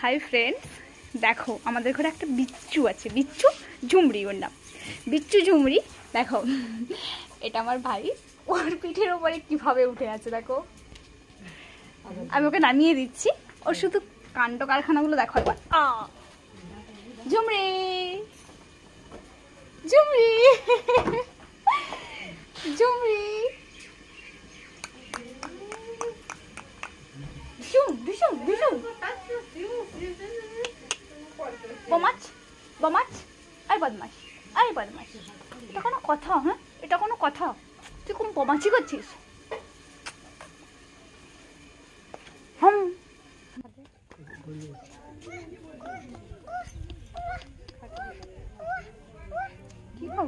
Hi friends দেখো, আমাদের ঘরে একটা বিচ্চু আছে। বিচ্চু ঝুমড়ি ওর নাম বিচ্চু ঝুমরি দেখো, এটা আমার ভাই। ওর পিঠের ওপরে কীভাবে উঠে আছে, দেখো। আমি ওকে নামিয়ে দিচ্ছি। ওর শুধু কাণ্ড কারখানাগুলো দেখো একবার। আ! ঝুমড়ি! ঝুমরি ডিসুম ডিসুম বমাচ বমাচ আই বদমাস আই বদমাস এটা কোনো কথা হ্যাঁ? এটা কোনো কথা। তুই কোন বমাচি করছিস। হুম। কি খাও